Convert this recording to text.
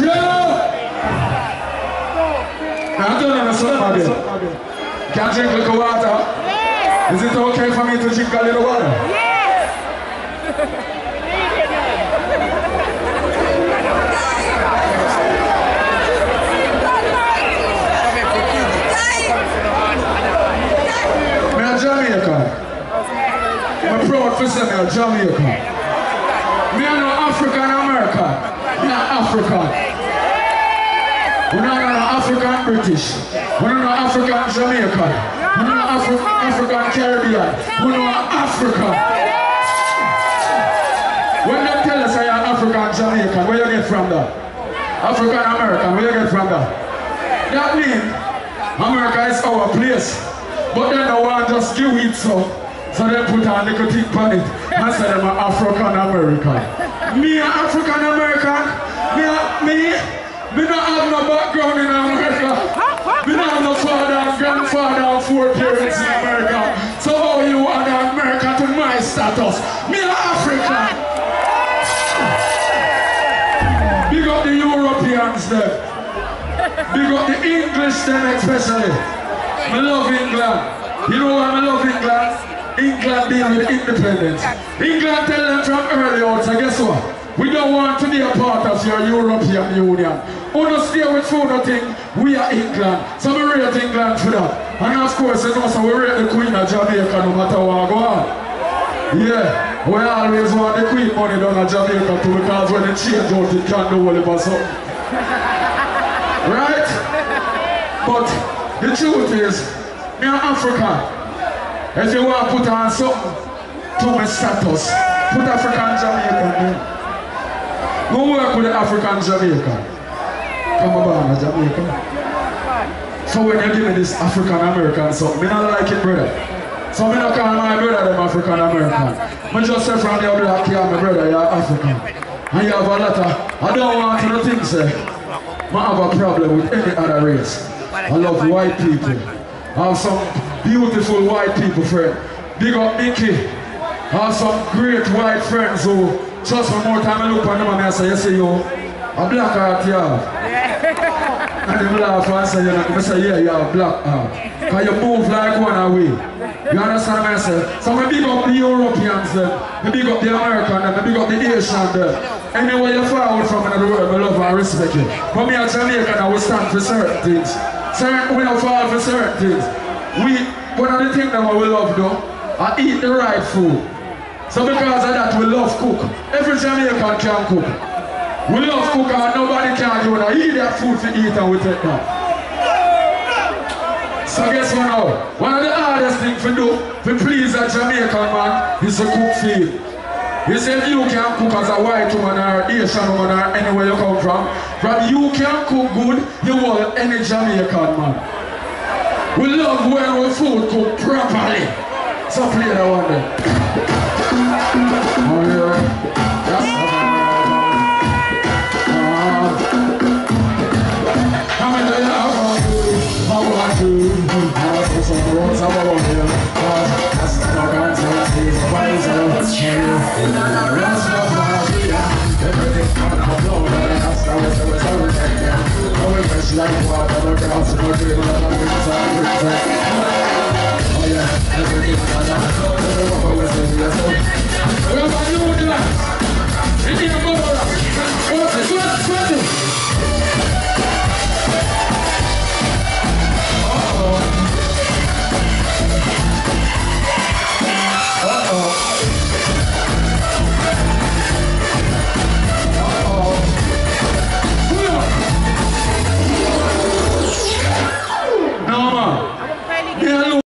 Now, I'm doing something again. Can I drink a little water? Is it okay for me to drink a little water? Me a Jamaican. I'm proud for say me a Jamaican. Me a no African American. A African. We not no African British. We're not no African Jamaican. We're not no Afri African Caribbean. We're not African. When they tell us I am African Jamaican, where you get from that? African American, where you get from that? That means America is our place. But then I want just give it so. So they put a little thing on it and say them are African American. Me a African American? Me, me, me not have no background in America. Me not have no father and grandfather and four parents in America. So how you are an American to my status? Me a African. Big up the Europeans there. Big up the English then especially. I love England. You know why I love England? England being with independence. England tell them from early on, so guess what? We don't want to be a part of your European Union. Wanna stay with food thing, we are England. So we rate England for that. And of course, you know, we rate the Queen of Jamaica no matter what go on. Yeah, we always want the Queen money down at Jamaica too because when it change out, it can't do all of. Right? But the truth is, we are African. If you want to put on something to my status, put African Jamaican there. Go work with the African Jamaican. Come on, Jamaican. So when you give me this African American something, me not like it, brother. So me not call my brother them African American. Me just say from your black here, my brother, you're African. And you have a lot of, I don't want to think, say, I have a problem with any other race. I love white people. I have some beautiful white people friend. Big up Mickey. I have some great white friends who just one more time I look at them and I say, you see you, a black heart you have. And them laugh and say, you know, I say, yeah, you have black heart. Because you move like one away. You understand what I say? So I big up the Europeans them, I big up the American them, I big up the Asian them. Anywhere you forward from in the world, I love and respect you. But me at Jamaica now, we stand for certain things. We don't fall for certain things. We, one of the things that we love though, I eat the right food. So because of that, we love cook. Every Jamaican can cook. We love cook and nobody can do that. Eat that food to eat and we take that. So guess what now? One of the hardest things to do, to please a Jamaican man, is to cook food. He said you can cook as a white woman or Asian woman or anywhere you come from. From you can cook good, you want any Jamaican man. We love when our food cooked properly. So play that one. like water, the girls in the.